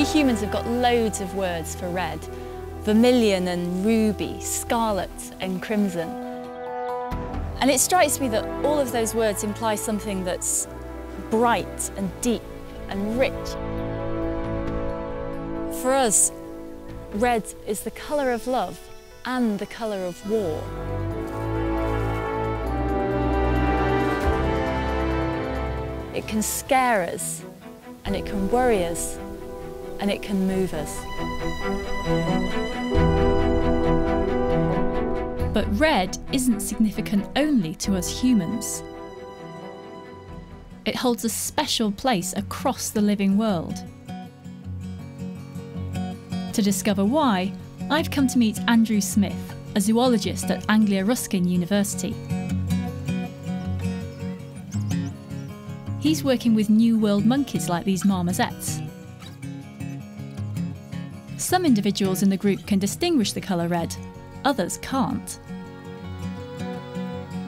We humans have got loads of words for red. Vermilion and ruby, scarlet and crimson. And it strikes me that all of those words imply something that's bright and deep and rich. For us, red is the colour of love and the colour of war. It can scare us and it can worry us and it can move us. But red isn't significant only to us humans. It holds a special place across the living world. To discover why, I've come to meet Andrew Smith, a zoologist at Anglia Ruskin University. He's working with New World monkeys like these marmosets. Some individuals in the group can distinguish the colour red, others can't.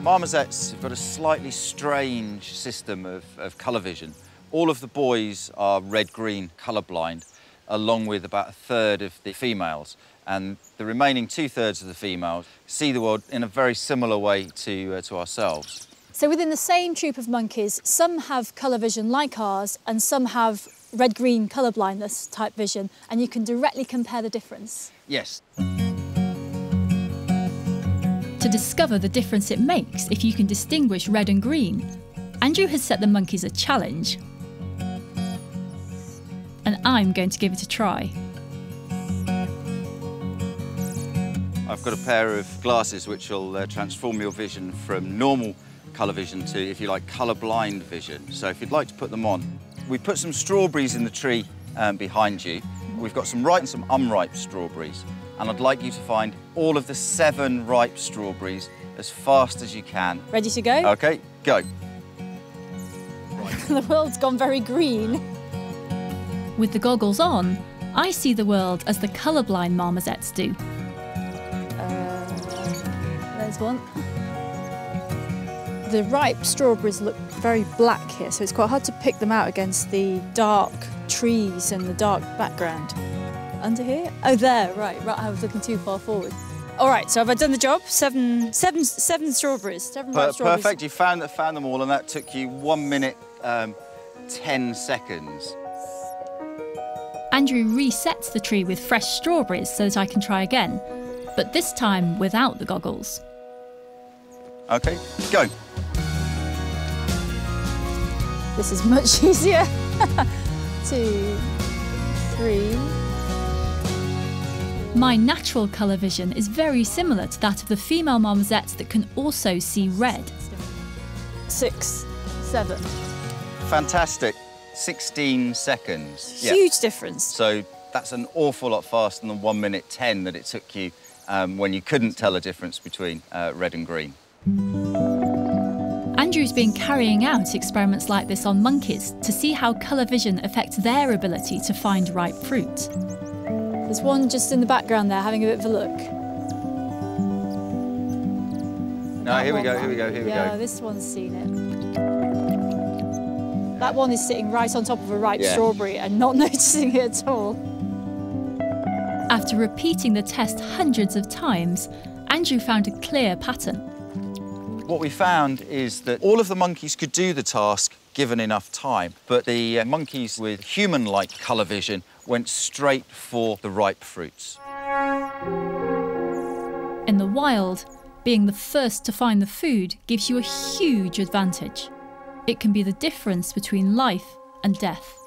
Marmosets have got a slightly strange system of, of colour vision. All of the boys are red-green colour-blind, along with about a third of the females. And the remaining two-thirds of the females see the world in a very similar way to, uh, to ourselves. So within the same troop of monkeys, some have colour vision like ours and some have red-green colour blindness type vision and you can directly compare the difference. Yes. To discover the difference it makes if you can distinguish red and green, Andrew has set the monkeys a challenge. And I'm going to give it a try. I've got a pair of glasses which will uh, transform your vision from normal colour vision to, if you like, colour-blind vision. So if you'd like to put them on, we put some strawberries in the tree um, behind you. We've got some ripe and some unripe strawberries. And I'd like you to find all of the seven ripe strawberries as fast as you can. Ready to go? Okay, go. the world's gone very green. With the goggles on, I see the world as the colourblind marmosets do. Uh, there's one the ripe strawberries look very black here, so it's quite hard to pick them out against the dark trees and the dark background. Under here? Oh, there, right, right, I was looking too far forward. All right, so have I done the job? Seven, seven, seven strawberries, seven per strawberries. Perfect, you found, found them all and that took you one minute, um, 10 seconds. Andrew resets the tree with fresh strawberries so that I can try again, but this time without the goggles. Okay, go. This is much easier. Two, three. My natural colour vision is very similar to that of the female marmosets that can also see red. Six, seven. Fantastic. 16 seconds. Huge yeah. difference. So that's an awful lot faster than the 1 minute 10 that it took you um, when you couldn't tell a difference between uh, red and green. Andrew's been carrying out experiments like this on monkeys to see how colour vision affects their ability to find ripe fruit. There's one just in the background there having a bit of a look. No, here we go, here we go, here we yeah, go. Yeah, this one's seen it. That one is sitting right on top of a ripe yeah. strawberry and not noticing it at all. After repeating the test hundreds of times, Andrew found a clear pattern. What we found is that all of the monkeys could do the task given enough time, but the uh, monkeys with human-like colour vision went straight for the ripe fruits. In the wild, being the first to find the food gives you a huge advantage. It can be the difference between life and death.